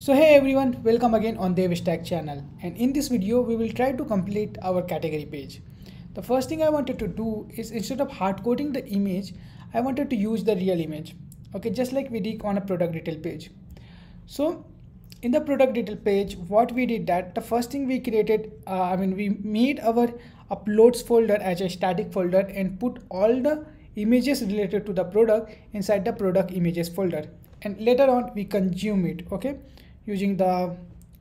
So hey everyone, welcome again on DevStack channel and in this video we will try to complete our category page. The first thing I wanted to do is instead of hard coding the image, I wanted to use the real image. Okay, just like we did on a product detail page. So in the product detail page, what we did that the first thing we created, uh, I mean we made our uploads folder as a static folder and put all the images related to the product inside the product images folder and later on we consume it okay using the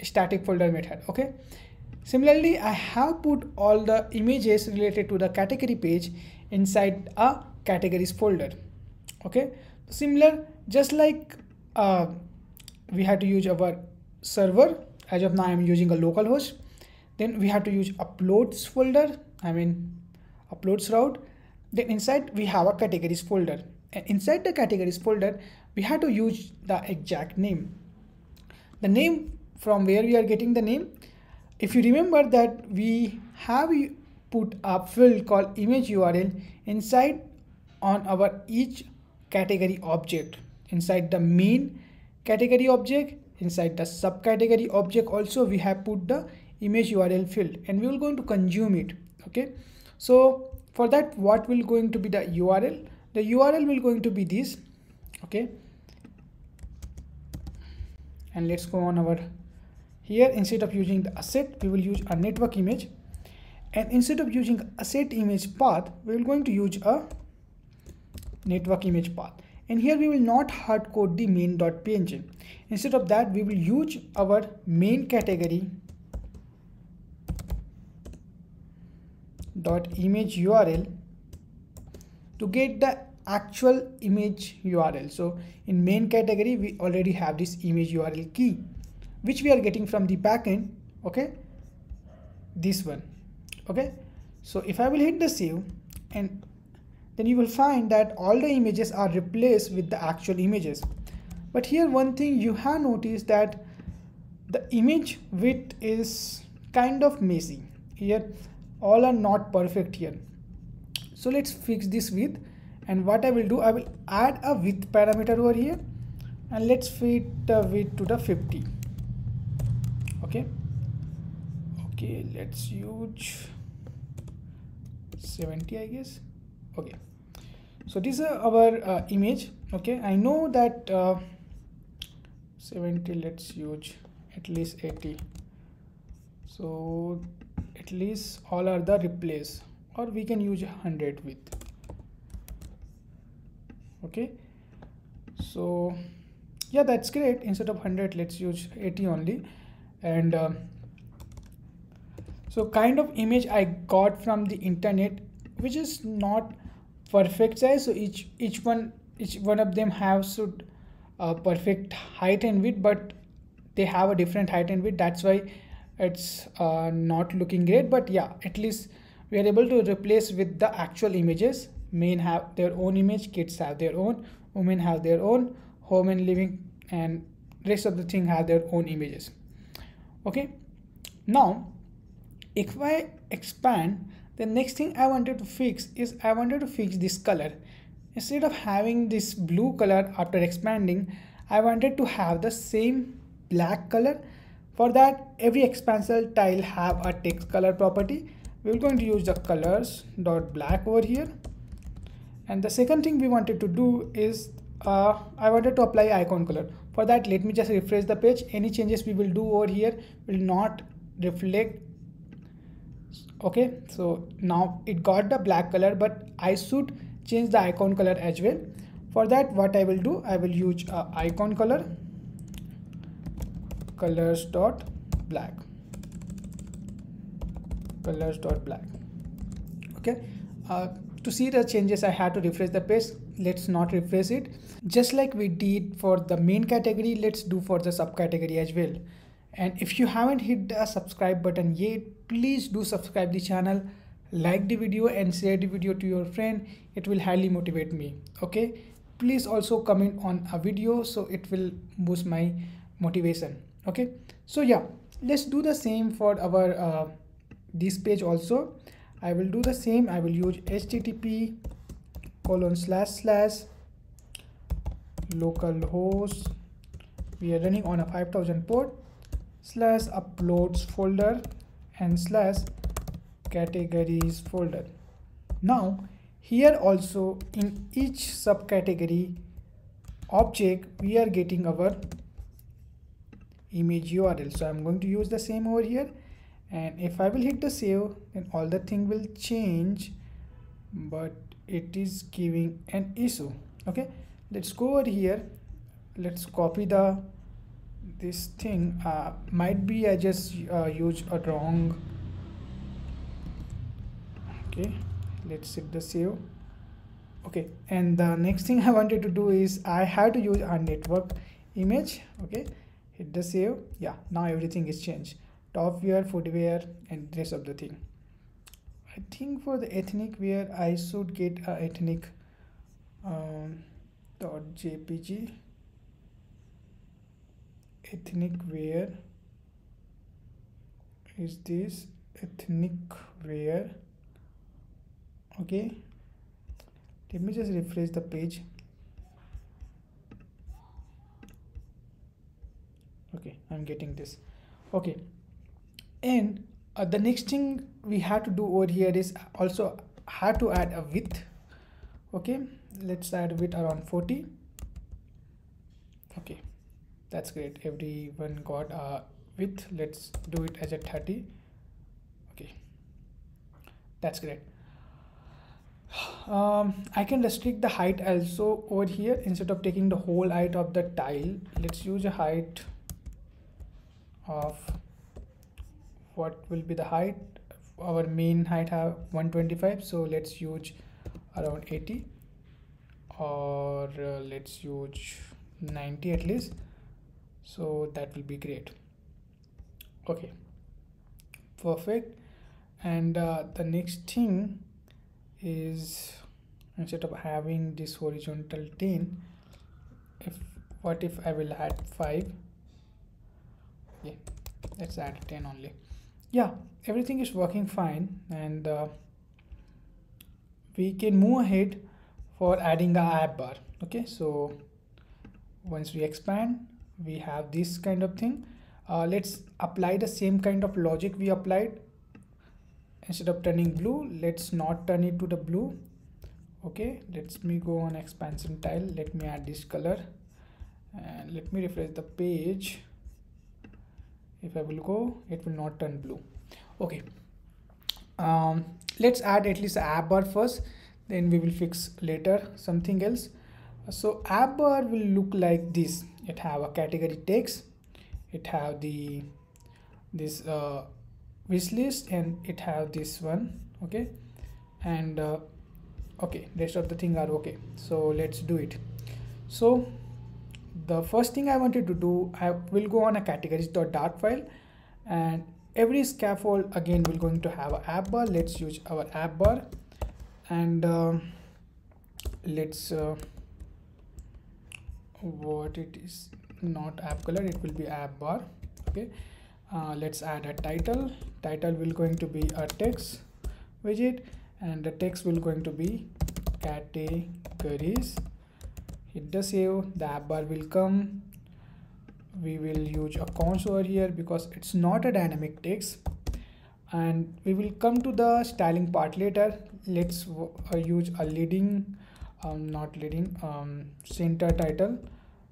static folder method okay? Similarly i have put all the images related to the category page inside a categories folder okay? Similar just like uh, we had to use our server. As of now i'm using a local host then we have to use uploads folder i mean uploads route. Then inside we have a categories folder. And inside the categories folder we have to use the exact name the name from where we are getting the name. If you remember that we have put a field called image url inside on our each category object. Inside the main category object inside the subcategory object also we have put the image url field and we will going to consume it okay? So for that what will going to be the url the url will going to be this okay and let's go on our here instead of using the asset we will use a network image. And instead of using asset image path we will going to use a network image path. And here we will not hard code the main.png instead of that we will use our main category dot image url to get the actual image URL. So in main category, we already have this image URL key, which we are getting from the backend. Okay. This one. Okay. So if I will hit the save and then you will find that all the images are replaced with the actual images. But here one thing you have noticed that the image width is kind of messy here all are not perfect here so let's fix this width and what I will do I will add a width parameter over here. And let's fit the width to the 50 okay? Okay let's use 70 I guess. Okay. So this is our uh, image. Okay? I know that uh, 70 let's use at least 80 so at least all are the replace. Or we can use 100 width okay? So yeah that's great. Instead of 100 let's use 80 only. And uh, so kind of image i got from the internet which is not perfect size. So each each one each one of them have should uh, perfect height and width but they have a different height and width. That's why it's uh, not looking great. But yeah at least we are able to replace with the actual images men have their own image kids have their own women have their own home and living and rest of the thing have their own images. Okay? Now if i expand the next thing i wanted to fix is i wanted to fix this color. Instead of having this blue color after expanding i wanted to have the same black color. For that every expansion tile have a text color property. We're going to use the colors dot black over here and the second thing we wanted to do is uh, I wanted to apply icon color. For that let me just refresh the page. Any changes we will do over here will not reflect. Okay so now it got the black color but I should change the icon color as well. For that what I will do I will use uh, icon color. Colors dot black. Colors dot black. Okay uh, to see the changes I had to refresh the page. Let's not refresh it. Just like we did for the main category let's do for the subcategory as well. And if you haven't hit the subscribe button yet please do subscribe the channel like the video and share the video to your friend. It will highly motivate me okay? Please also comment on a video so it will boost my motivation okay? So yeah let's do the same for our uh, this page also I will do the same. I will use http colon slash slash localhost. We are running on a 5000 port slash uploads folder and slash categories folder. Now here also in each subcategory object we are getting our image url so i'm going to use the same over here and if i will hit the save then all the thing will change but it is giving an issue. Okay let's go over here. Let's copy the this thing. Uh, might be I just uh, use a wrong. Okay let's hit the save. Okay and the next thing I wanted to do is I have to use a network image. Okay hit the save. Yeah now everything is changed top wear footwear and rest of the thing. I think for the ethnic wear I should get a ethnic um, dot jpg ethnic wear is this ethnic wear. Okay. Let me just refresh the page. Okay i'm getting this. Okay and uh, the next thing we have to do over here is also have to add a width. Okay let's add width around 40 okay that's great. Everyone got a width. Let's do it as a 30 okay that's great. Um, I can restrict the height also over here. Instead of taking the whole height of the tile let's use a height of what will be the height. Our main height have 125 so let's use around 80 or uh, let's use 90 at least. So that will be great. Okay. Perfect. And uh, the next thing is instead of having this horizontal 10 if what if I will add 5 yeah let's add 10 only yeah everything is working fine and uh, we can move ahead for adding the app bar okay? So once we expand we have this kind of thing. Uh, let's apply the same kind of logic we applied. Instead of turning blue let's not turn it to the blue okay? Let's me go on expansion tile. Let me add this color. And let me refresh the page if I will go it will not turn blue. Okay. Um, let's add at least app bar first then we will fix later something else. So app bar will look like this. It have a category text it have the this uh, wish list and it have this one okay? And uh, okay rest of the thing are okay. So let's do it. So the first thing I wanted to do I will go on a categories.dart file and every scaffold again we're going to have a app bar. Let's use our app bar and uh, let's uh, what it is not app color it will be app bar okay? Uh, let's add a title. Title will going to be a text widget and the text will going to be categories hit the save the app bar will come. We will use a over here because it's not a dynamic text. And we will come to the styling part later. Let's uh, use a leading um, not leading um, center title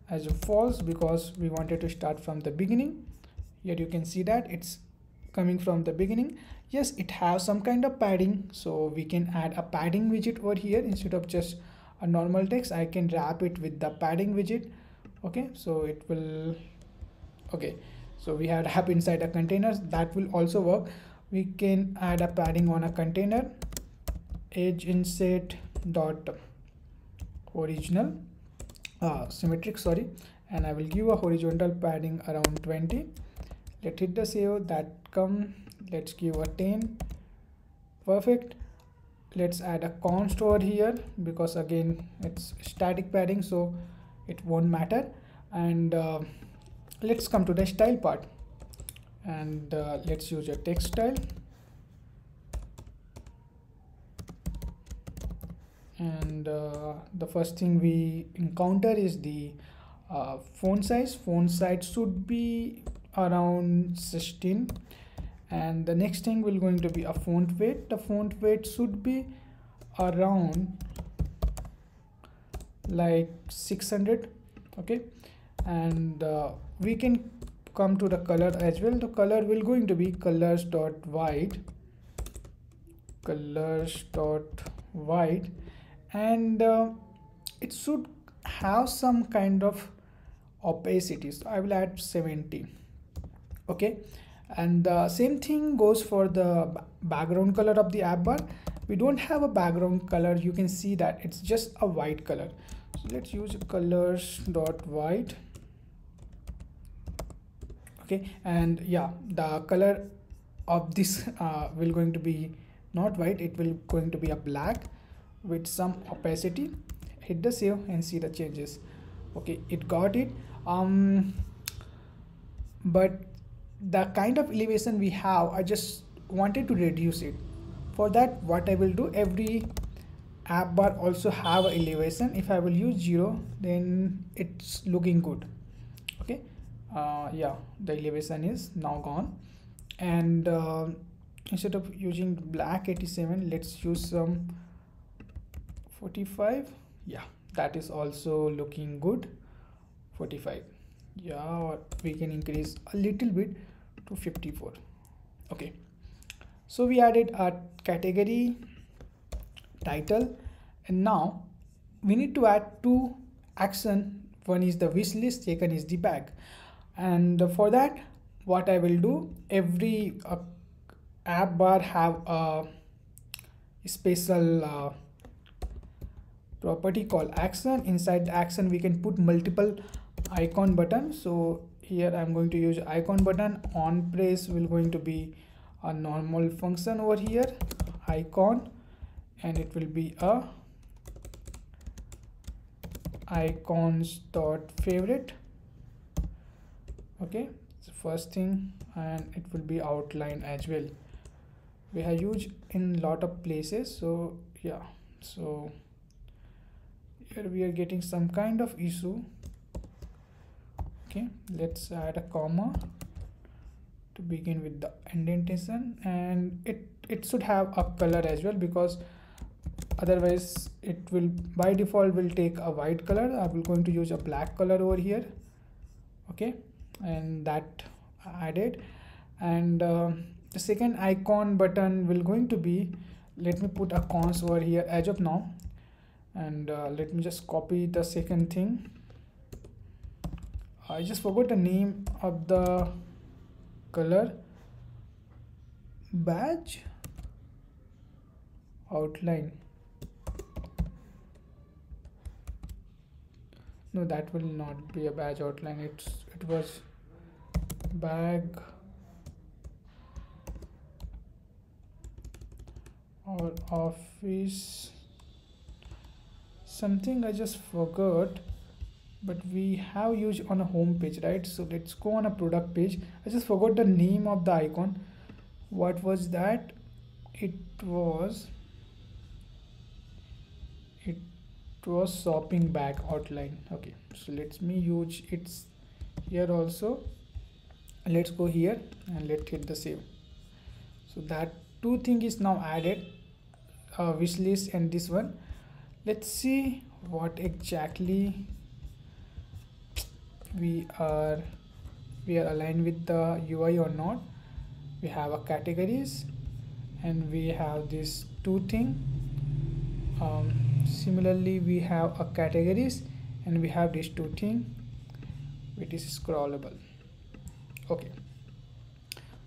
as a false because we wanted to start from the beginning. Here you can see that it's coming from the beginning. Yes it has some kind of padding so we can add a padding widget over here instead of just a normal text i can wrap it with the padding widget. Okay so it will okay so we have wrap inside a container. That will also work. We can add a padding on a container. Edge inset dot original uh, symmetric sorry. And I will give a horizontal padding around 20 let's hit the save that come. Let's give a 10 perfect let's add a const over here because again it's static padding so it won't matter. And uh, let's come to the style part. And uh, let's use a text style. And uh, the first thing we encounter is the uh, font size. Font size should be around 16 and the next thing will going to be a font weight. The font weight should be around like 600 okay? And uh, we can come to the color as well. The color will going to be colors dot white. Colors dot white. And uh, it should have some kind of opacity so i will add 70 okay and the same thing goes for the background color of the app bar. We don't have a background color. You can see that it's just a white color. So let's use colors dot white. Okay and yeah the color of this uh, will going to be not white. It will going to be a black with some opacity. Hit the save and see the changes. Okay it got it. Um but the kind of elevation we have i just wanted to reduce it. For that what i will do every app bar also have elevation. If i will use zero then it's looking good. Okay? Uh, yeah the elevation is now gone. And uh, instead of using black 87 let's use some 45 yeah that is also looking good. 45 yeah we can increase a little bit to 54 okay. So we added a category title and now we need to add two action. One is the wish list second is the bag. And for that what i will do every uh, app bar have a special uh, property called action. Inside the action we can put multiple icon button. So here i'm going to use icon button. On press will going to be a normal function over here icon and it will be a icons dot favorite. Okay the first thing and it will be outline as well. We have used in lot of places so yeah. So here we are getting some kind of issue okay let's add a comma to begin with the indentation. And it it should have a color as well because otherwise it will by default will take a white color. I will going to use a black color over here. Okay and that added. And uh, the second icon button will going to be let me put a cons over here as of now. And uh, let me just copy the second thing I just forgot the name of the color. Badge? Outline. No that will not be a badge outline. It's it was bag or office. Something I just forgot but we have used on a home page right? So let's go on a product page. I just forgot the name of the icon. What was that? It was it was shopping bag outline. Okay so let's me use it's here also. Let's go here and let's hit the save. So that two thing is now added uh, wish list and this one. Let's see what exactly we are we are aligned with the UI or not. We have a categories and we have this two thing. Um, similarly we have a categories and we have this two thing. Which is scrollable. Okay.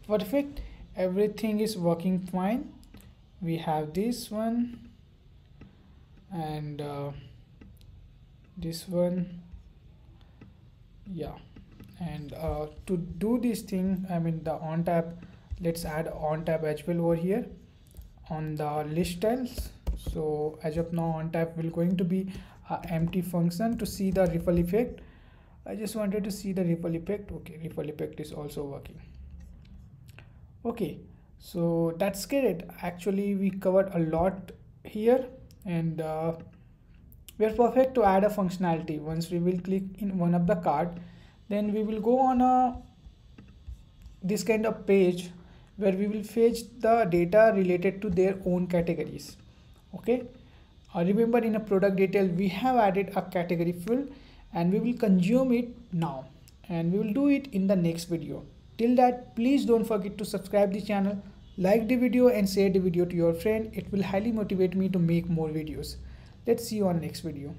Perfect. Everything is working fine. We have this one and uh, this one yeah. And uh, to do this thing I mean the on tab let's add on tab as well over here on the list styles. So as of now on tab will going to be a empty function to see the ripple effect. I just wanted to see the ripple effect. Okay ripple effect is also working. Okay so that's great. Actually we covered a lot here and uh, we are perfect to add a functionality. Once we will click in one of the card then we will go on a this kind of page where we will fetch the data related to their own categories. Okay? Uh, remember in a product detail we have added a category field and we will consume it now. And we will do it in the next video. Till that please don't forget to subscribe the channel like the video and share the video to your friend. It will highly motivate me to make more videos let's see you on next video